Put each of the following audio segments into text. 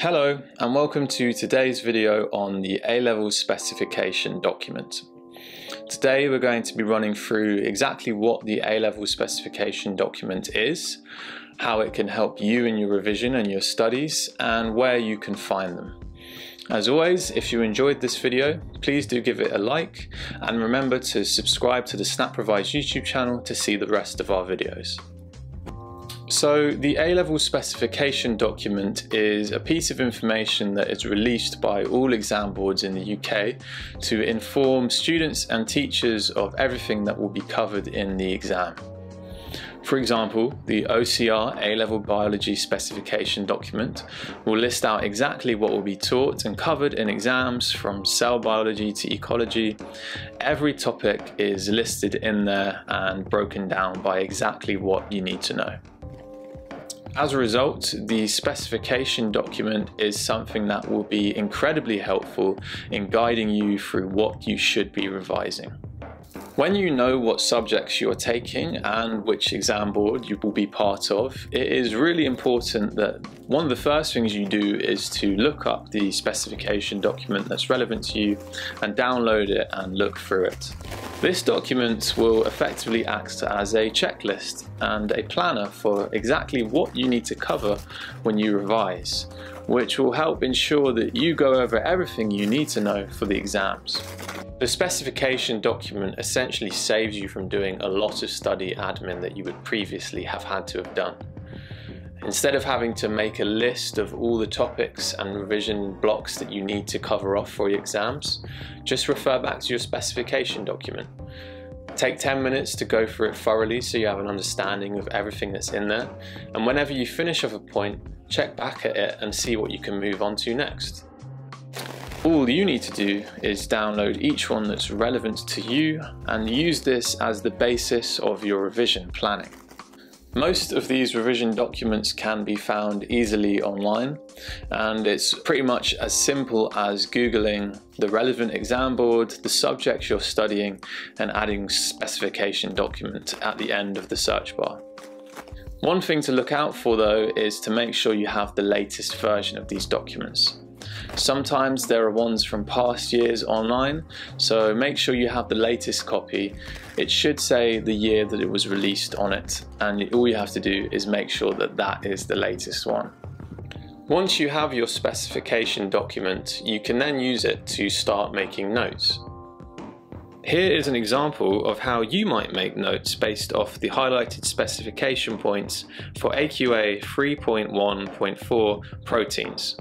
Hello and welcome to today's video on the A-level specification document. Today we're going to be running through exactly what the A-level specification document is, how it can help you in your revision and your studies, and where you can find them. As always, if you enjoyed this video, please do give it a like and remember to subscribe to the SnapRevise YouTube channel to see the rest of our videos. So the A-level specification document is a piece of information that is released by all exam boards in the UK to inform students and teachers of everything that will be covered in the exam. For example, the OCR A-Level Biology Specification document will list out exactly what will be taught and covered in exams from cell biology to ecology. Every topic is listed in there and broken down by exactly what you need to know. As a result, the specification document is something that will be incredibly helpful in guiding you through what you should be revising. When you know what subjects you're taking and which exam board you will be part of, it is really important that one of the first things you do is to look up the specification document that's relevant to you and download it and look through it. This document will effectively act as a checklist and a planner for exactly what you need to cover when you revise, which will help ensure that you go over everything you need to know for the exams. The specification document essentially saves you from doing a lot of study admin that you would previously have had to have done. Instead of having to make a list of all the topics and revision blocks that you need to cover off for your exams, just refer back to your specification document. Take 10 minutes to go through it thoroughly so you have an understanding of everything that's in there, and whenever you finish off a point, check back at it and see what you can move on to next. All you need to do is download each one that's relevant to you and use this as the basis of your revision planning. Most of these revision documents can be found easily online and it's pretty much as simple as googling the relevant exam board, the subjects you're studying and adding specification document at the end of the search bar. One thing to look out for though is to make sure you have the latest version of these documents. Sometimes there are ones from past years online, so make sure you have the latest copy. It should say the year that it was released on it, and all you have to do is make sure that that is the latest one. Once you have your specification document, you can then use it to start making notes. Here is an example of how you might make notes based off the highlighted specification points for AQA 3.1.4 proteins.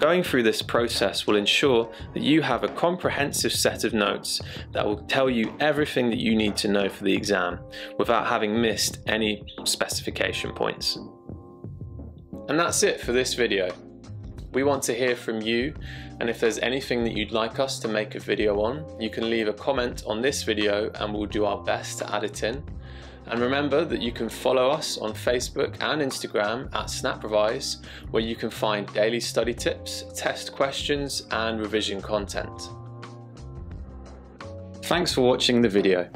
Going through this process will ensure that you have a comprehensive set of notes that will tell you everything that you need to know for the exam without having missed any specification points. And that's it for this video. We want to hear from you and if there's anything that you'd like us to make a video on, you can leave a comment on this video and we'll do our best to add it in. And remember that you can follow us on Facebook and Instagram at SnapRevise, where you can find daily study tips, test questions, and revision content. Thanks for watching the video.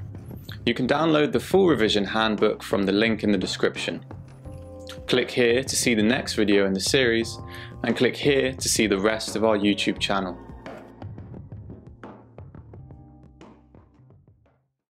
You can download the full revision handbook from the link in the description. Click here to see the next video in the series, and click here to see the rest of our YouTube channel.